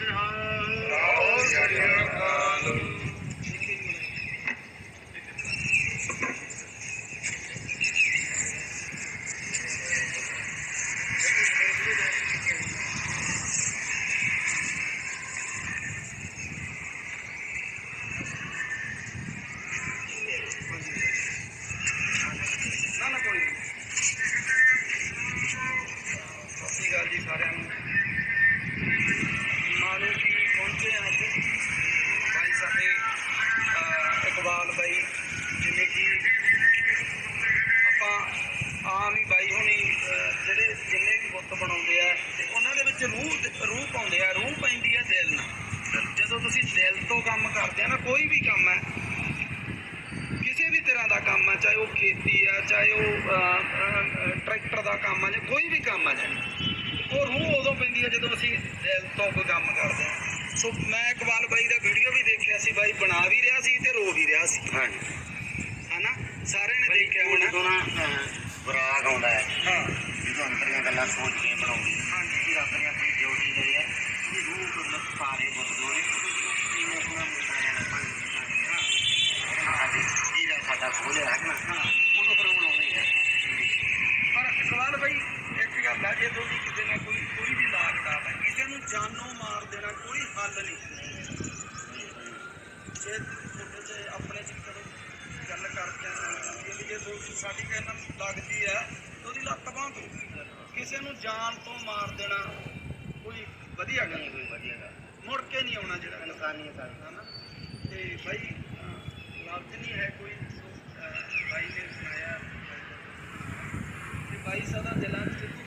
your hug. ਕੋਈ ਵੀ ਕੰਮ ਹੈ ਕਿਸੇ ਵੀ ਤਰ੍ਹਾਂ ਦਾ ਕੰਮ ਆ ਚਾਹੇ ਉਹ ਖੇਤੀ ਆ ਚਾਹੇ ਉਹ ਟਰੈਕਟਰ ਦਾ ਕੰਮ ਆ ਜਾਂ ਕੋਈ ਵੀ ਕੰਮ ਆ ਜਾਣੀ ਉਹ ਰੂਹ ਉਦੋਂ ਪੈਂਦੀ ਆ ਜਦੋਂ ਅਸੀਂ ਦਿਲ ਤੋਂ ਕੋਈ ਕੰਮ ਕਰਦੇ ਆ ਸੋ ਮੈਂ ਇਕਬਾਲ ਬਾਈ ਦਾ ਵੀਡੀਓ ਵੀ ਦੇਖਿਆ ਸੀ ਬਾਈ ਬਣਾ ਵੀ ਰਿਹਾ ਸੀ ਤੇ ਰੋ ਵੀ ਰਿਹਾ ਸੀ। ਹਾਂਜੀ। ਹਨਾ? ਸਾਰਿਆਂ ਨੇ ਦੇਖਿਆ ਹੋਣਾ ਨਾ ਬਰਾਗ ਆਉਂਦਾ ਹੈ ਹਾਂ। ਜਦੋਂ ਅੰਦਰੀਆਂ ਗੱਲਾਂ ਸੋਚ ਕੇ ਬਣਾਉਂਦੀ ਹਾਂਜੀ। ਰੱਬ ਨੇ ਆਪਣੀ ਡਿਊਟੀ ਲਈ ਹੈ ਰੂਹ ਮਤਲਬ ਸਾਰੇ ਬਦਲੋਣੇ ਇਹਨੇ ਆਪਣਾ ਮਿਲਦਾ ਹੈ ਨਾ ਜੀਰਾ ਸਾਡਾ ਖੋਲੇ ਰੱਖਣਾ ਹਾਂ ਉਦੋਂ ਫਿਰ ਬਣਾਉਣਾ ਹੀ ਹੈ ਪਰ ਇਕਬਾਲ ਬਾਈ ਇੱਕ ਗੱਲ ਆ ਜੇ ਤੁਹਾਡੀ ਕਿਸੇ ਨਾਲ ਕੋਈ ਕੋਈ ਵੀ ਲਾਗ ਡਾਟ ਹੈ ਕਿਸੇ ਨੂੰ ਜਾਨੋਂ ਮਾਰ ਦੇਣਾ ਕੋਈ ਹੱਲ ਨਹੀਂ। ਜੇ ਤੁਹਾਡੇ ਚ ਆਪਣੇ ਚ ਕਦੋਂ ਗੱਲ ਕਰਦੇ ਆ ਕਿ ਜੇ ਦੋਸਤ ਸਾਡੀ ਕਿਸੇ ਨਾਲ ਲੱਗਦੀ ਹੈ ਉਹਦੀ ਲੱਤ ਬਾਂਹ ਤੋਂ। ਕਿਸੇ ਨੂੰ ਜਾਨ ਤੋਂ ਮਾਰ ਦੇਣਾ ਕੋਈ ਵਧੀਆ ਗੱਲ ਨਹੀਂ। ਕੋਈ ਵਧੀਆ ਗੱਲ ਮੁੜ ਕੇ ਨਹੀਂ ਆਉਣਾ ਜਿਹੜਾ ਇਨਸਾਨੀਅਤ ਆ। ਹਨਾ? ਤੇ ਬਾਈ